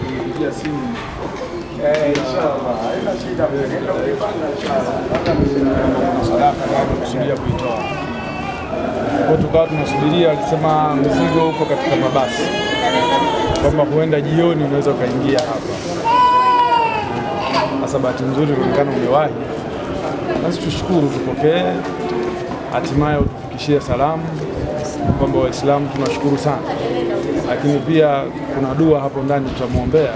Pigia simu sadaka kusudia kuitoa kwa, tukawa tunasubiria, alisema mzigo uko katika mabasi, kwamba huenda jioni unaweza ukaingia hapa. Sasa bahati nzuri unaonekana umewahi, basi tushukuru, tupokee, hatimaye utufikishie salamu kwamba Waislamu tunashukuru sana, lakini pia kuna dua hapo ndani tutamwombea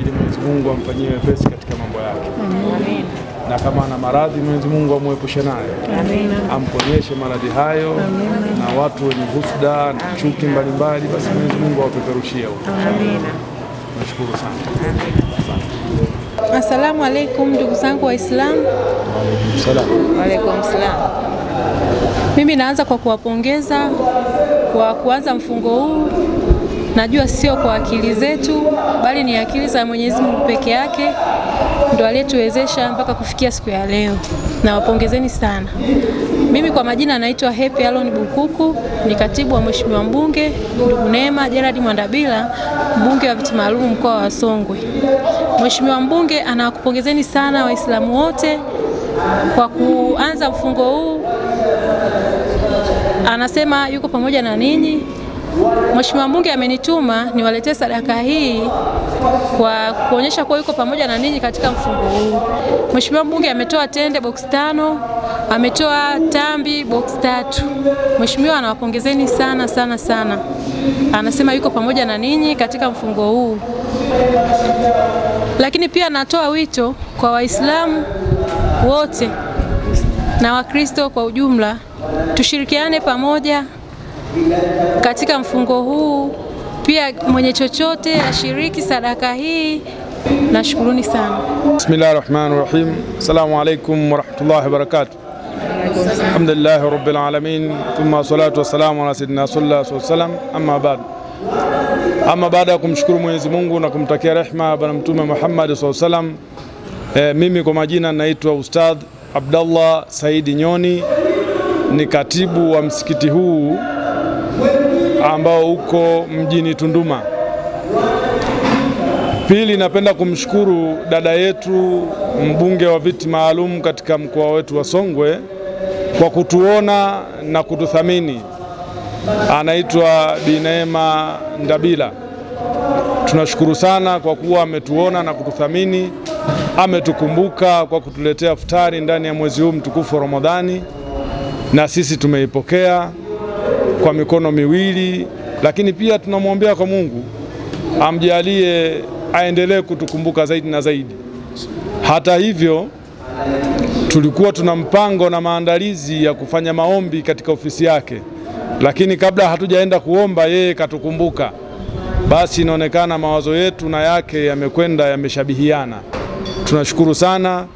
ili Mwenyezi Mungu amfanyie wepesi katika mambo yake, na kama ana maradhi Mwenyezi Mungu amwepushe nayo, amponyeshe maradhi hayo, na watu wenye husda na chuki mbalimbali, basi Mwenyezi Mungu awapeperushie huko. Nashukuru sana. Asalamu alaikum ndugu zangu Waislamu. Waalaikum salaam. Waalaikum salam. Mimi naanza kwa kuwapongeza kwa kuanza mfungo huu. Najua sio kwa akili zetu, bali ni akili za Mwenyezi Mungu peke yake ndo aliyetuwezesha mpaka kufikia siku ya leo. Nawapongezeni sana. Mimi kwa majina naitwa Happy Alon Bukuku, ni katibu wa Mheshimiwa mbunge ndugu Neema Gerard Mwandabila, mbunge wa viti maalum mkoa wa Songwe. Mheshimiwa mbunge anawakupongezeni sana Waislamu wote kwa kuanza mfungo huu anasema yuko pamoja na ninyi. Mheshimiwa mbunge amenituma niwaletee sadaka hii kwa kuonyesha kuwa yuko pamoja na ninyi katika mfungo huu. Mheshimiwa mbunge ametoa tende box tano, ametoa tambi box tatu. Mheshimiwa anawapongezeni sana sana sana, anasema yuko pamoja na ninyi katika mfungo huu. Lakini pia anatoa wito kwa Waislamu wote na Wakristo kwa ujumla tushirikiane pamoja katika mfungo huu. Pia mwenye chochote ashiriki sadaka hii. Nashukuruni sana. Bismillahi rahmani rahim. Assalamu alaikum warahmatullahi wabarakatuh. Alhamdulillahi rabbil alamin thumma salatu wassalamu ala sayyidina sallallahu alaihi wasallam amma baad. Ama baada ya kumshukuru Mwenyezi Mungu na kumtakia rehma Bwana Mtume Muhammad sallallahu alaihi wasallam, e, mimi kwa majina naitwa Ustadh Abdallah Saidi Nyoni, ni katibu wa msikiti huu ambao uko mjini Tunduma. Pili, napenda kumshukuru dada yetu mbunge wa viti maalum katika mkoa wetu wa Songwe kwa kutuona na kututhamini. Anaitwa Bineema Ndabila. Tunashukuru sana kwa kuwa ametuona na kututhamini, ametukumbuka kwa kutuletea futari ndani ya mwezi huu mtukufu wa Ramadhani, na sisi tumeipokea kwa mikono miwili, lakini pia tunamwombea kwa Mungu amjalie aendelee kutukumbuka zaidi na zaidi. Hata hivyo, tulikuwa tuna mpango na maandalizi ya kufanya maombi katika ofisi yake, lakini kabla hatujaenda kuomba, yeye katukumbuka. Basi inaonekana mawazo yetu na yake yamekwenda yameshabihiana. Tunashukuru sana,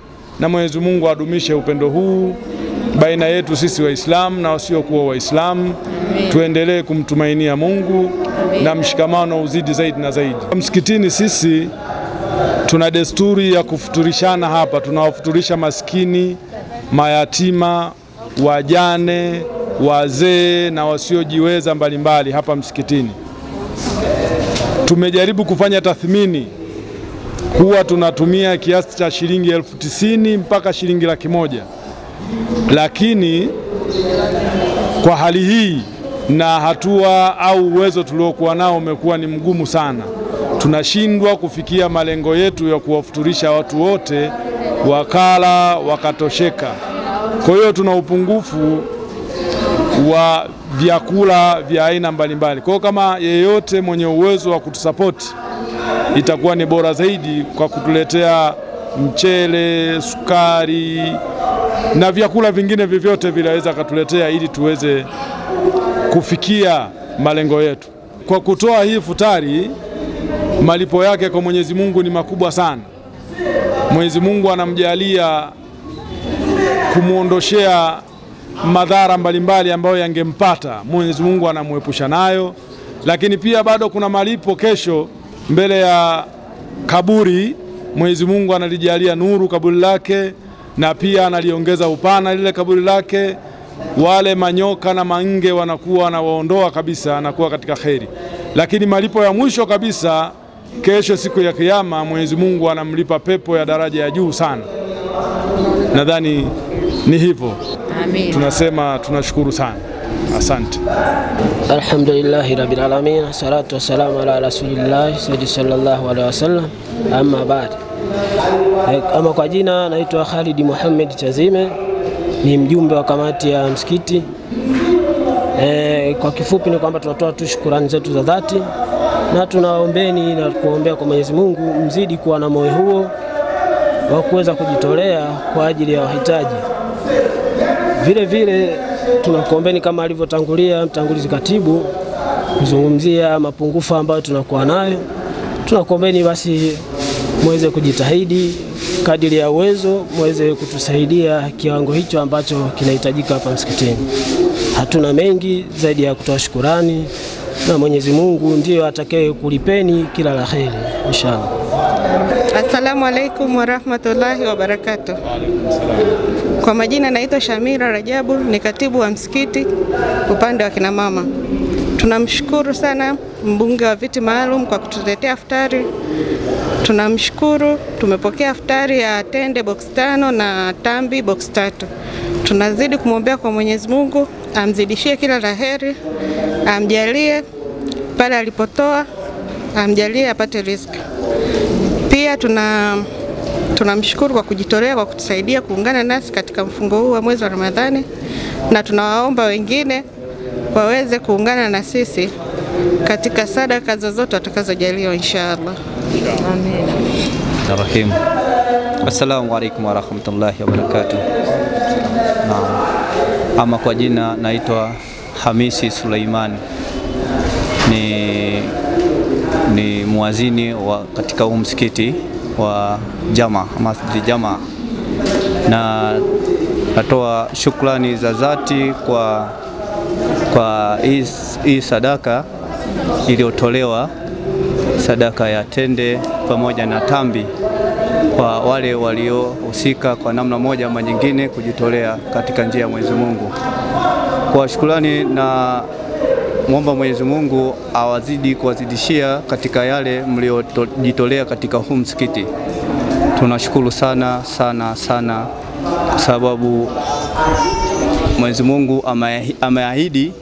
na Mwenyezi Mungu adumishe upendo huu baina yetu sisi Waislamu na wasiokuwa Waislamu. Tuendelee kumtumainia Mungu na mshikamano uzidi zaidi na zaidi. Msikitini sisi tuna desturi ya kufuturishana hapa, tunawafuturisha maskini, mayatima, wajane, wazee na wasiojiweza mbalimbali hapa msikitini. Tumejaribu kufanya tathmini, huwa tunatumia kiasi cha shilingi elfu tisini mpaka shilingi laki moja lakini kwa hali hii na hatua au uwezo tuliokuwa nao umekuwa ni mgumu sana, tunashindwa kufikia malengo yetu ya kuwafuturisha watu wote wakala wakatosheka. Kwa hiyo tuna upungufu wa vyakula vya aina mbalimbali. Kwa hiyo kama yeyote mwenye uwezo wa kutusapoti itakuwa ni bora zaidi kwa kutuletea mchele, sukari na vyakula vingine vyovyote vinaweza katuletea ili tuweze kufikia malengo yetu. Kwa kutoa hii futari, malipo yake kwa Mwenyezi Mungu ni makubwa sana. Mwenyezi Mungu anamjalia kumwondoshea madhara mbalimbali ambayo yangempata, Mwenyezi Mungu anamwepusha nayo, lakini pia bado kuna malipo kesho mbele ya kaburi. Mwenyezi Mungu analijalia nuru kaburi lake na pia analiongeza upana lile kaburi lake, wale manyoka na mange wanakuwa anawaondoa kabisa, anakuwa katika kheri. Lakini malipo ya mwisho kabisa, kesho siku ya Kiyama, Mwenyezi Mungu anamlipa pepo ya daraja ya juu sana. Nadhani ni hivyo. Amin. Tunasema tunashukuru sana, asante. Alhamdulillahi rabbil alamin salatu wassalamu ala rasulillahi sayyidi sallallahu alaihi wasallam amma baad. Eh, Ama kwa jina naitwa Khalid Muhammad Chazime ni mjumbe wa kamati ya msikiti. E, kwa kifupi ni kwamba tunatoa tu shukurani zetu za dhati na tunaombeni na kuombea kwa Mwenyezi Mungu mzidi kuwa na moyo huo wa kuweza kujitolea kwa ajili ya wahitaji. Vile vile tunakuombeni kama alivyotangulia mtangulizi katibu kuzungumzia mapungufu ambayo tunakuwa nayo. Tunakuombeni basi muweze kujitahidi kadiri ya uwezo, muweze kutusaidia kiwango hicho ambacho kinahitajika hapa msikitini. Hatuna mengi zaidi ya kutoa shukurani, na Mwenyezi Mungu ndiyo atakaye kulipeni kila la heri inshallah. Assalamu alaikum warahmatullahi wabarakatuh. Kwa majina naitwa Shamira Rajabu, ni katibu wa msikiti upande wa kina mama. Tunamshukuru sana mbunge wa viti maalum kwa kutuletea iftari. Tunamshukuru, tumepokea iftari ya tende box tano na tambi box tatu. Tunazidi kumwombea kwa Mwenyezi Mungu amzidishie kila la heri, amjalie pale alipotoa, amjalie apate riziki. Pia tuna tunamshukuru kwa kujitolea kwa kutusaidia kuungana nasi katika mfungo huu wa mwezi wa Ramadhani, na tunawaomba wengine waweze kuungana na sisi katika sadaka zozote watakazojaliwa inshallah. Rahim. Assalamu alaikum warahmatullahi wabarakatuh. Naam. Ama kwa jina naitwa Hamisi Suleimani, ni, ni muazini wa katika huu msikiti wa Jama Masjid Jama, na natoa shukrani za dhati kwa, kwa hii sadaka iliyotolewa sadaka ya tende pamoja na tambi kwa wale waliohusika kwa namna moja ama nyingine kujitolea katika njia ya Mwenyezi Mungu. Kwa shukrani na mwomba Mwenyezi Mungu awazidi kuwazidishia katika yale mliojitolea katika huu msikiti. Tunashukuru sana sana sana kwa sababu Mwenyezi Mungu ameahidi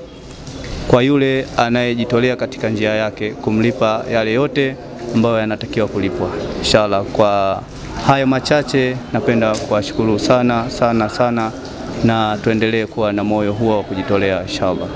kwa yule anayejitolea katika njia yake kumlipa yale yote ambayo yanatakiwa kulipwa. Inshallah, kwa hayo machache napenda kuwashukuru sana sana sana, na tuendelee kuwa na moyo huo wa kujitolea inshallah.